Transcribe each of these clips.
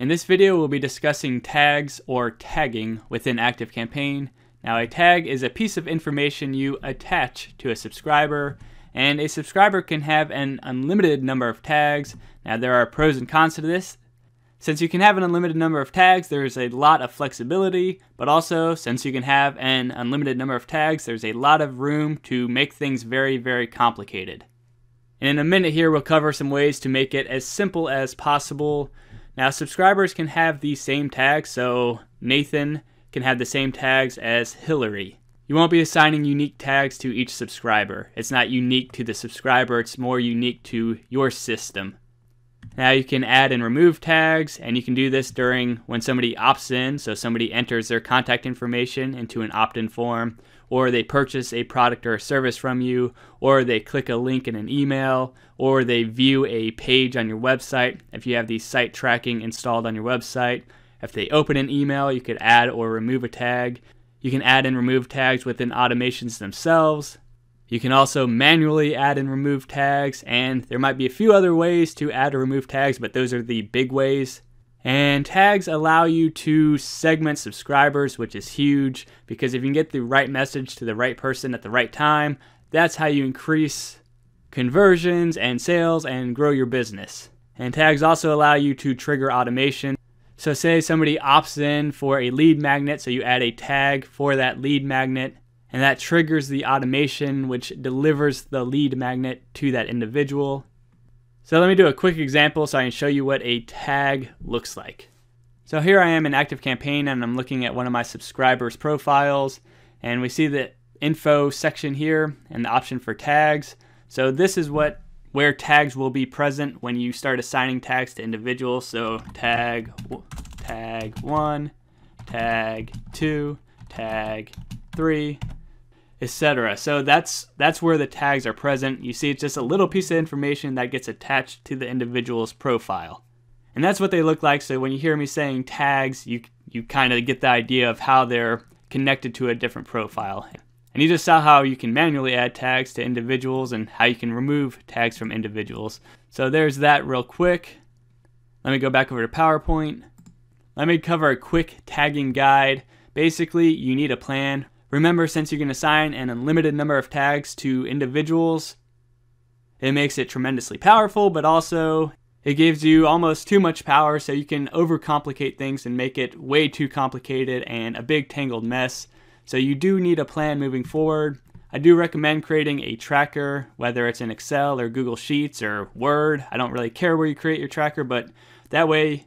In this video, we'll be discussing tags or tagging within ActiveCampaign. Now, a tag is a piece of information you attach to a subscriber, and a subscriber can have an unlimited number of tags. Now, there are pros and cons to this. Since you can have an unlimited number of tags, there's a lot of flexibility, but also, since you can have an unlimited number of tags, there's a lot of room to make things very, very complicated. And in a minute here, we'll cover some ways to make it as simple as possible now, subscribers can have the same tags, so Nathan can have the same tags as Hillary. You won't be assigning unique tags to each subscriber. It's not unique to the subscriber, it's more unique to your system. Now you can add and remove tags, and you can do this during when somebody opts in, so somebody enters their contact information into an opt in form, or they purchase a product or a service from you, or they click a link in an email, or they view a page on your website if you have the site tracking installed on your website. If they open an email, you could add or remove a tag. You can add and remove tags within automations themselves. You can also manually add and remove tags, and there might be a few other ways to add or remove tags, but those are the big ways. And tags allow you to segment subscribers, which is huge because if you can get the right message to the right person at the right time, that's how you increase conversions and sales and grow your business. And tags also allow you to trigger automation. So, say somebody opts in for a lead magnet, so you add a tag for that lead magnet, and that triggers the automation which delivers the lead magnet to that individual. So let me do a quick example so I can show you what a tag looks like. So here I am in ActiveCampaign and I'm looking at one of my subscribers profiles and we see the info section here and the option for tags. So this is what where tags will be present when you start assigning tags to individuals. So tag tag 1, tag 2, tag 3, etc. So that's that's where the tags are present. You see it's just a little piece of information that gets attached to the individual's profile. And that's what they look like. So when you hear me saying tags, you you kind of get the idea of how they're connected to a different profile. And you just saw how you can manually add tags to individuals and how you can remove tags from individuals. So there's that real quick. Let me go back over to PowerPoint. Let me cover a quick tagging guide. Basically, you need a plan Remember, since you can assign an unlimited number of tags to individuals, it makes it tremendously powerful, but also it gives you almost too much power so you can overcomplicate things and make it way too complicated and a big tangled mess. So you do need a plan moving forward. I do recommend creating a tracker, whether it's in Excel or Google Sheets or Word. I don't really care where you create your tracker, but that way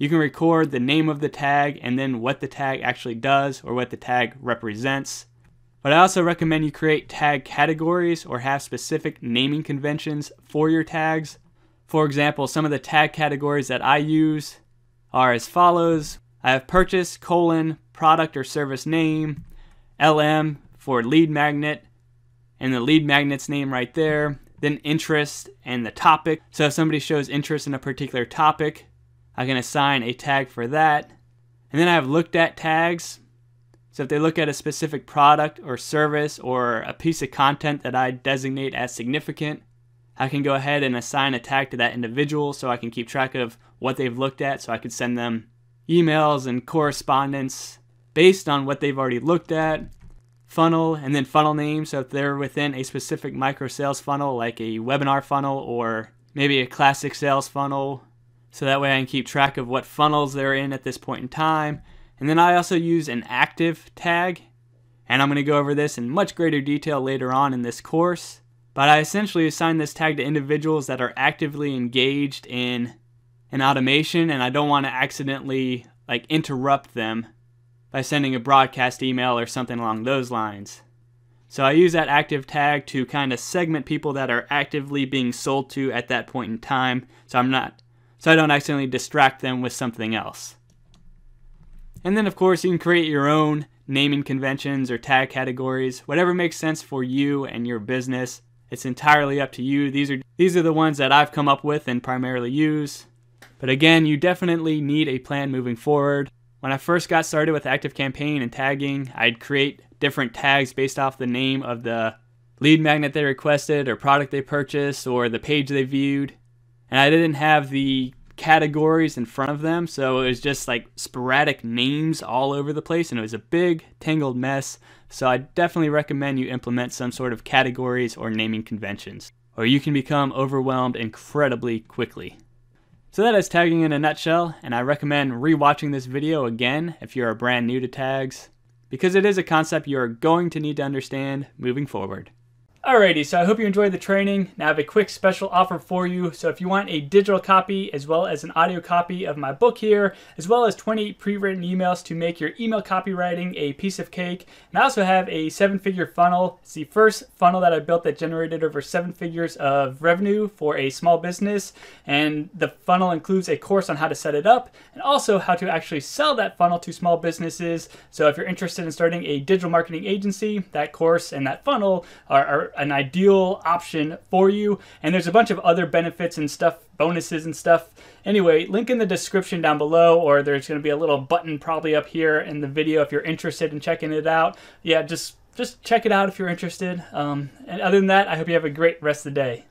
you can record the name of the tag and then what the tag actually does or what the tag represents. But I also recommend you create tag categories or have specific naming conventions for your tags. For example, some of the tag categories that I use are as follows. I have purchase, colon, product or service name, LM for lead magnet, and the lead magnet's name right there, then interest and the topic. So if somebody shows interest in a particular topic, I can assign a tag for that. And then I have looked at tags. So if they look at a specific product or service or a piece of content that I designate as significant, I can go ahead and assign a tag to that individual so I can keep track of what they've looked at so I can send them emails and correspondence based on what they've already looked at. Funnel and then funnel name. So if they're within a specific micro sales funnel, like a webinar funnel or maybe a classic sales funnel so that way I can keep track of what funnels they're in at this point in time. And then I also use an active tag, and I'm going to go over this in much greater detail later on in this course. But I essentially assign this tag to individuals that are actively engaged in an automation, and I don't want to accidentally like interrupt them by sending a broadcast email or something along those lines. So I use that active tag to kind of segment people that are actively being sold to at that point in time. So I'm not so I don't accidentally distract them with something else. And then, of course, you can create your own naming conventions or tag categories, whatever makes sense for you and your business. It's entirely up to you. These are these are the ones that I've come up with and primarily use. But again, you definitely need a plan moving forward. When I first got started with ActiveCampaign and tagging, I'd create different tags based off the name of the lead magnet they requested or product they purchased or the page they viewed and I didn't have the categories in front of them. So it was just like sporadic names all over the place and it was a big tangled mess. So I definitely recommend you implement some sort of categories or naming conventions, or you can become overwhelmed incredibly quickly. So that is tagging in a nutshell, and I recommend rewatching this video again if you're brand new to tags, because it is a concept you're going to need to understand moving forward. Alrighty, so I hope you enjoyed the training. Now I have a quick special offer for you. So if you want a digital copy as well as an audio copy of my book here, as well as 20 pre-written emails to make your email copywriting a piece of cake. And I also have a seven-figure funnel. It's the first funnel that I built that generated over seven figures of revenue for a small business. And the funnel includes a course on how to set it up and also how to actually sell that funnel to small businesses. So if you're interested in starting a digital marketing agency, that course and that funnel are, an ideal option for you. And there's a bunch of other benefits and stuff, bonuses and stuff. Anyway, link in the description down below, or there's going to be a little button probably up here in the video if you're interested in checking it out. Yeah, just just check it out if you're interested. Um, and other than that, I hope you have a great rest of the day.